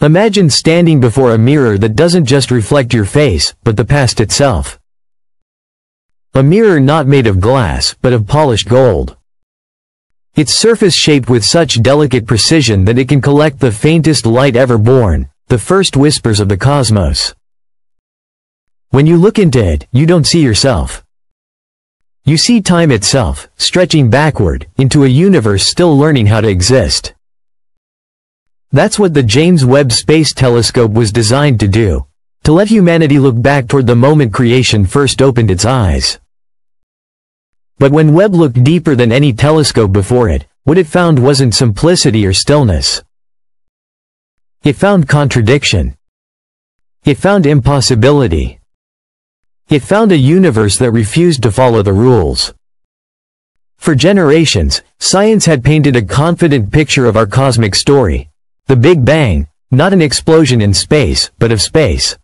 Imagine standing before a mirror that doesn't just reflect your face, but the past itself. A mirror not made of glass, but of polished gold. Its surface shaped with such delicate precision that it can collect the faintest light ever born, the first whispers of the cosmos. When you look into it, you don't see yourself. You see time itself, stretching backward, into a universe still learning how to exist. That's what the James Webb Space Telescope was designed to do. To let humanity look back toward the moment creation first opened its eyes. But when Webb looked deeper than any telescope before it, what it found wasn't simplicity or stillness. It found contradiction. It found impossibility. It found a universe that refused to follow the rules. For generations, science had painted a confident picture of our cosmic story. The Big Bang, not an explosion in space, but of space.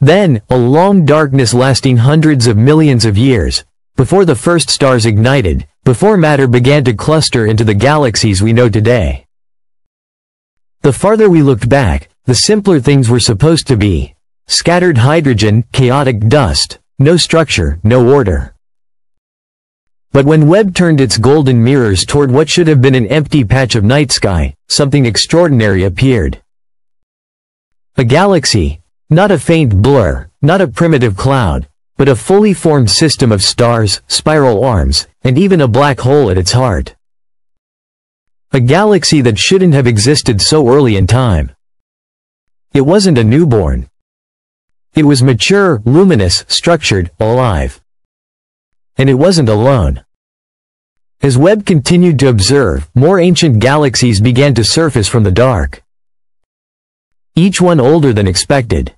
Then, a long darkness lasting hundreds of millions of years, before the first stars ignited, before matter began to cluster into the galaxies we know today. The farther we looked back, the simpler things were supposed to be. Scattered hydrogen, chaotic dust, no structure, no order. But when Webb turned its golden mirrors toward what should have been an empty patch of night sky, something extraordinary appeared. A galaxy, not a faint blur, not a primitive cloud, but a fully formed system of stars, spiral arms, and even a black hole at its heart. A galaxy that shouldn't have existed so early in time. It wasn't a newborn. It was mature, luminous, structured, alive. And it wasn't alone. As Webb continued to observe, more ancient galaxies began to surface from the dark. Each one older than expected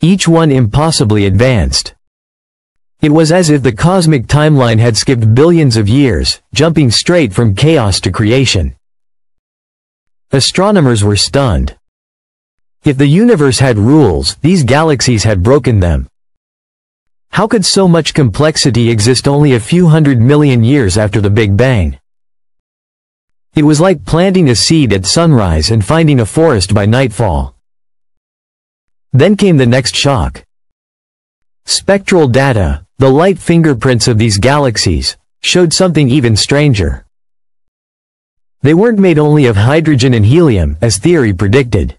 each one impossibly advanced. It was as if the cosmic timeline had skipped billions of years, jumping straight from chaos to creation. Astronomers were stunned. If the universe had rules, these galaxies had broken them. How could so much complexity exist only a few hundred million years after the Big Bang? It was like planting a seed at sunrise and finding a forest by nightfall. Then came the next shock. Spectral data, the light fingerprints of these galaxies, showed something even stranger. They weren't made only of hydrogen and helium, as theory predicted.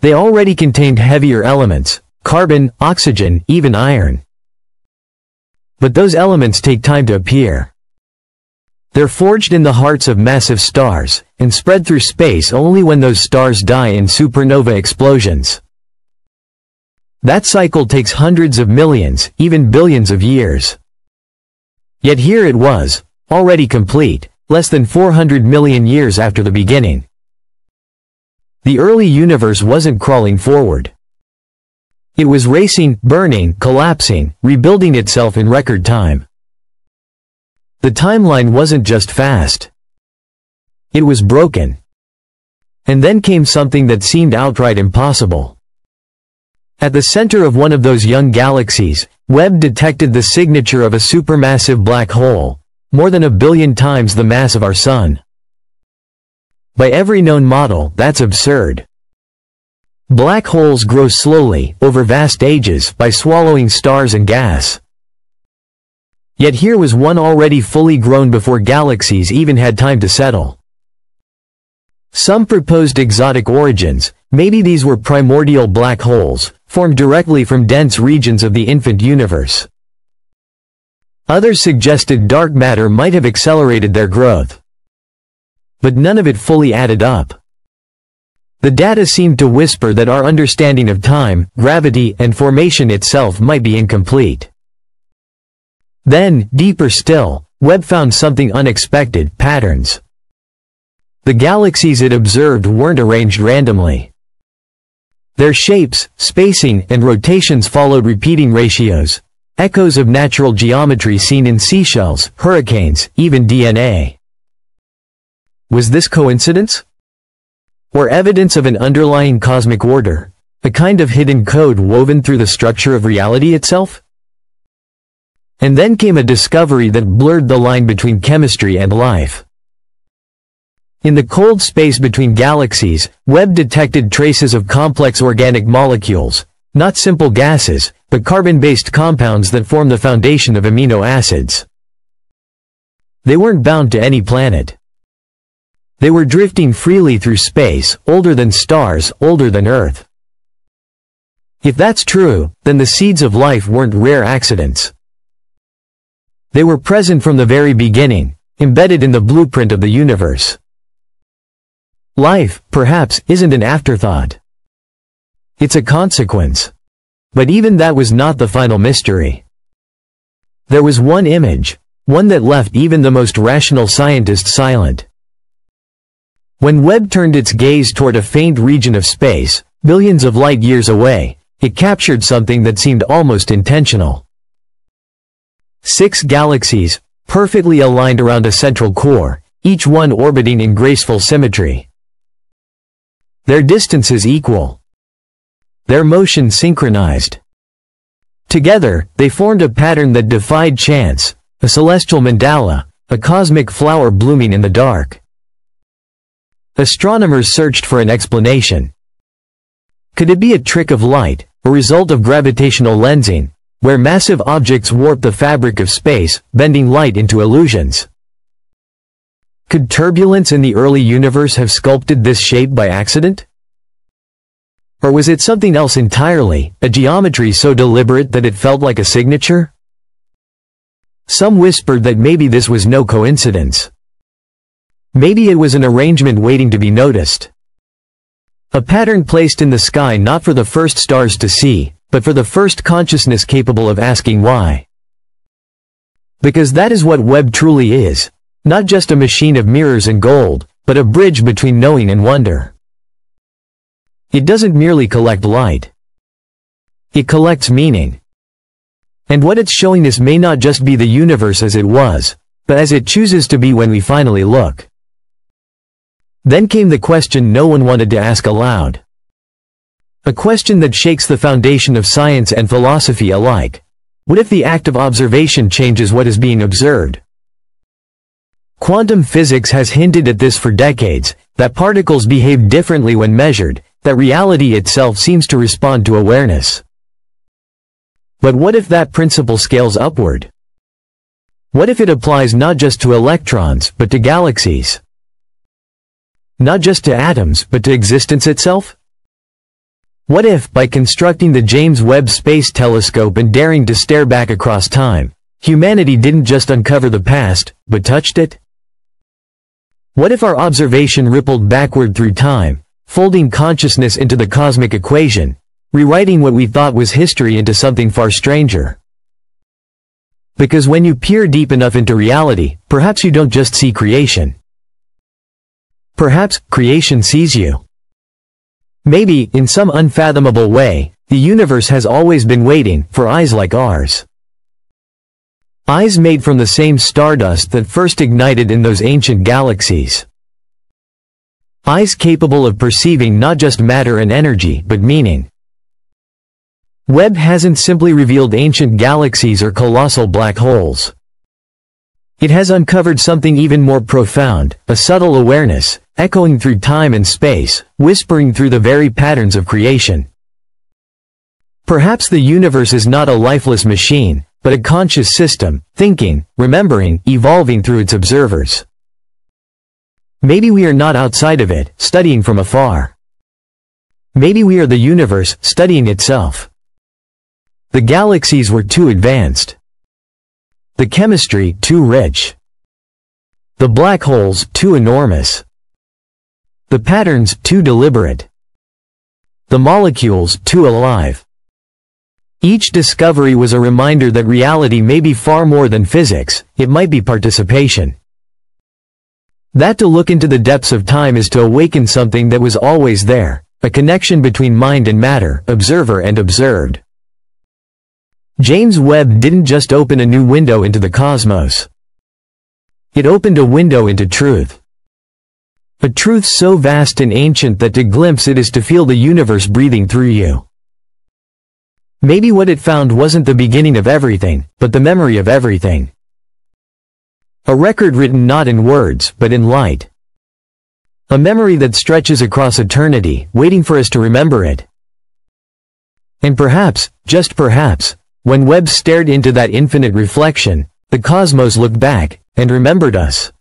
They already contained heavier elements, carbon, oxygen, even iron. But those elements take time to appear. They're forged in the hearts of massive stars, and spread through space only when those stars die in supernova explosions. That cycle takes hundreds of millions, even billions of years. Yet here it was, already complete, less than 400 million years after the beginning. The early universe wasn't crawling forward. It was racing, burning, collapsing, rebuilding itself in record time. The timeline wasn't just fast. It was broken. And then came something that seemed outright impossible. At the center of one of those young galaxies, Webb detected the signature of a supermassive black hole, more than a billion times the mass of our Sun. By every known model, that's absurd. Black holes grow slowly, over vast ages, by swallowing stars and gas. Yet here was one already fully grown before galaxies even had time to settle. Some proposed exotic origins, maybe these were primordial black holes, formed directly from dense regions of the infant universe. Others suggested dark matter might have accelerated their growth. But none of it fully added up. The data seemed to whisper that our understanding of time, gravity, and formation itself might be incomplete. Then, deeper still, Webb found something unexpected, patterns. The galaxies it observed weren't arranged randomly. Their shapes, spacing, and rotations followed repeating ratios, echoes of natural geometry seen in seashells, hurricanes, even DNA. Was this coincidence? Or evidence of an underlying cosmic order, a kind of hidden code woven through the structure of reality itself? And then came a discovery that blurred the line between chemistry and life. In the cold space between galaxies, Webb detected traces of complex organic molecules, not simple gases, but carbon-based compounds that form the foundation of amino acids. They weren't bound to any planet. They were drifting freely through space, older than stars, older than Earth. If that's true, then the seeds of life weren't rare accidents. They were present from the very beginning, embedded in the blueprint of the universe. Life, perhaps, isn't an afterthought. It's a consequence. But even that was not the final mystery. There was one image, one that left even the most rational scientist silent. When Webb turned its gaze toward a faint region of space, billions of light years away, it captured something that seemed almost intentional. Six galaxies, perfectly aligned around a central core, each one orbiting in graceful symmetry. Their distances equal. Their motion synchronized. Together, they formed a pattern that defied chance, a celestial mandala, a cosmic flower blooming in the dark. Astronomers searched for an explanation. Could it be a trick of light, a result of gravitational lensing, where massive objects warp the fabric of space, bending light into illusions? Could turbulence in the early universe have sculpted this shape by accident? Or was it something else entirely, a geometry so deliberate that it felt like a signature? Some whispered that maybe this was no coincidence. Maybe it was an arrangement waiting to be noticed. A pattern placed in the sky not for the first stars to see, but for the first consciousness capable of asking why. Because that is what Webb truly is. Not just a machine of mirrors and gold, but a bridge between knowing and wonder. It doesn't merely collect light. It collects meaning. And what it's showing us may not just be the universe as it was, but as it chooses to be when we finally look. Then came the question no one wanted to ask aloud. A question that shakes the foundation of science and philosophy alike. What if the act of observation changes what is being observed? Quantum physics has hinted at this for decades, that particles behave differently when measured, that reality itself seems to respond to awareness. But what if that principle scales upward? What if it applies not just to electrons, but to galaxies? Not just to atoms, but to existence itself? What if, by constructing the James Webb Space Telescope and daring to stare back across time, humanity didn't just uncover the past, but touched it? What if our observation rippled backward through time, folding consciousness into the cosmic equation, rewriting what we thought was history into something far stranger? Because when you peer deep enough into reality, perhaps you don't just see creation. Perhaps, creation sees you. Maybe, in some unfathomable way, the universe has always been waiting for eyes like ours. Eyes made from the same stardust that first ignited in those ancient galaxies. Eyes capable of perceiving not just matter and energy, but meaning. Webb hasn't simply revealed ancient galaxies or colossal black holes. It has uncovered something even more profound, a subtle awareness, echoing through time and space, whispering through the very patterns of creation. Perhaps the universe is not a lifeless machine, but a conscious system, thinking, remembering, evolving through its observers. Maybe we are not outside of it, studying from afar. Maybe we are the universe, studying itself. The galaxies were too advanced. The chemistry, too rich. The black holes, too enormous. The patterns, too deliberate. The molecules, too alive. Each discovery was a reminder that reality may be far more than physics, it might be participation. That to look into the depths of time is to awaken something that was always there, a connection between mind and matter, observer and observed. James Webb didn't just open a new window into the cosmos. It opened a window into truth. A truth so vast and ancient that to glimpse it is to feel the universe breathing through you. Maybe what it found wasn't the beginning of everything, but the memory of everything. A record written not in words, but in light. A memory that stretches across eternity, waiting for us to remember it. And perhaps, just perhaps, when Webb stared into that infinite reflection, the cosmos looked back, and remembered us.